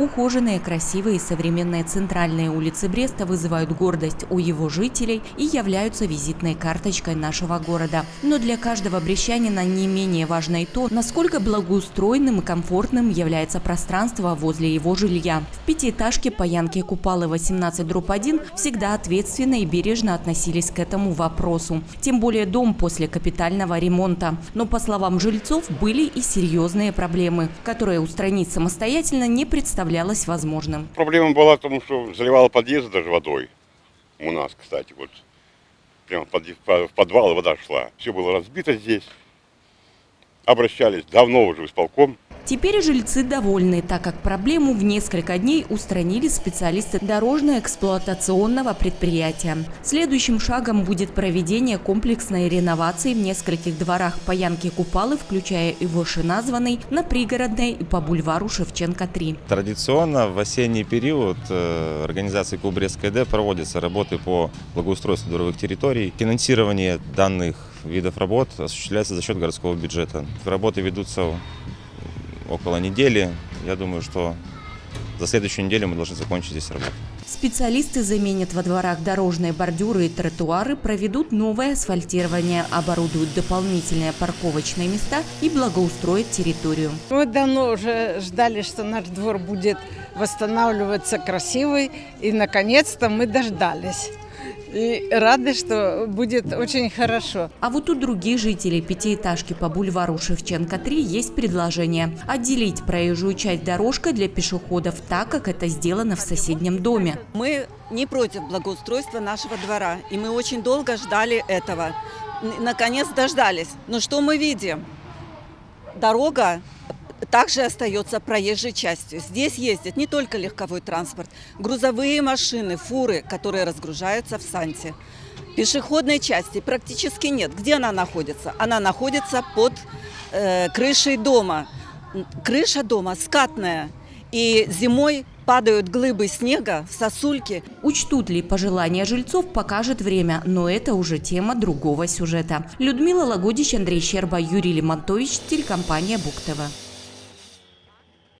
Ухоженные, красивые и современные центральные улицы Бреста вызывают гордость у его жителей и являются визитной карточкой нашего города. Но для каждого брещанина не менее важно и то, насколько благоустроенным и комфортным является пространство возле его жилья. В пятиэтажке по Янке Купалы 18 дробь 1 всегда ответственно и бережно относились к этому вопросу. Тем более дом после капитального ремонта. Но по словам жильцов были и серьезные проблемы, которые устранить самостоятельно не представлялось возможным. Проблема была в том, что заливала подъезд даже водой. У нас, кстати, вот. Прямо в подвал вода шла. Все было разбито здесь. Обращались давно уже в исполком. Теперь жильцы довольны, так как проблему в несколько дней устранили специалисты дорожно-эксплуатационного предприятия. Следующим шагом будет проведение комплексной реновации в нескольких дворах по Янке Купалы, включая и вышеназванный на пригородной и по бульвару Шевченко-3. Традиционно в осенний период э, организации Клуб КД проводятся работы по благоустройству дворовых территорий. Финансирование данных видов работ осуществляется за счет городского бюджета. Работы ведутся около недели. Я думаю, что за следующую неделю мы должны закончить здесь работу. Специалисты заменят во дворах дорожные бордюры и тротуары, проведут новое асфальтирование, оборудуют дополнительные парковочные места и благоустроят территорию. Мы давно уже ждали, что наш двор будет восстанавливаться красивый, и наконец-то мы дождались и рады, что будет очень хорошо. А вот у других жителей пятиэтажки по бульвару Шевченко-3 есть предложение – отделить проезжую часть дорожкой для пешеходов так, как это сделано в соседнем доме. Мы не против благоустройства нашего двора, и мы очень долго ждали этого. Наконец дождались. Но что мы видим? Дорога также остается проезжей частью. Здесь ездит не только легковой транспорт, грузовые машины, фуры, которые разгружаются в Санте. Пешеходной части практически нет. Где она находится? Она находится под э, крышей дома. Крыша дома скатная. И зимой падают глыбы снега, сосульки. Учтут ли пожелания жильцов, покажет время, но это уже тема другого сюжета. Людмила Лагодич, Андрей Щерба, Юрий Лимонтович, телекомпания Бук ТВ.